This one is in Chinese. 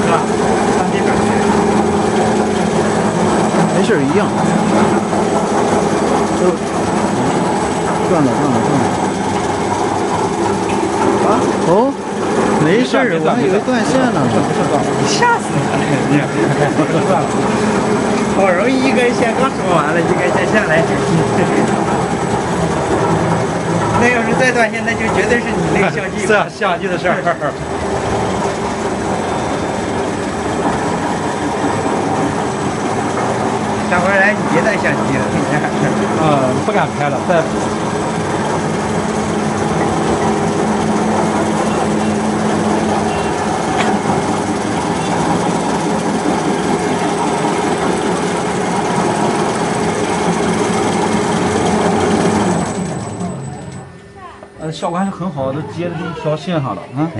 是吧？三 D 感觉。没事，一样。都转了，转了，转了。啊？哦？没事儿，我还以为断线了呢。吓死 我了！好容易一根线刚说完了，一根线下来。那要是再断线，那就绝对是你那个相机。是啊，相机的事儿。下回来你别带相机了，啊，不敢拍了，再。效果还是很好，都接在一条线上了啊。